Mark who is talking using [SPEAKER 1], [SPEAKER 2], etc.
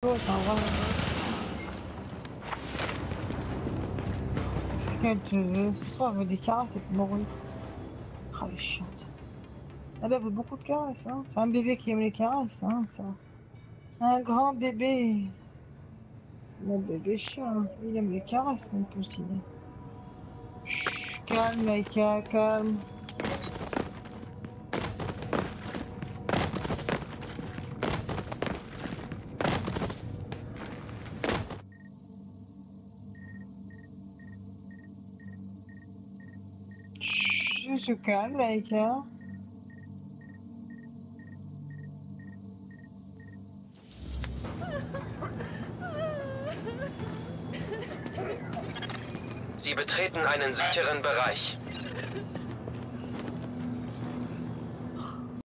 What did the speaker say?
[SPEAKER 1] C'est un vrai. Ce soir, elle veut des caresses, peut mourir. Ah, elle est chiante. Elle veut beaucoup de caresses, hein. C'est un bébé qui aime les caresses, hein, ça. Un grand bébé. Mon bébé chien, il aime les caresses, mon poussinet. Chut, calme, Maïka, calme. süße Körnwelcher.
[SPEAKER 2] Sie betreten einen sicheren Bereich.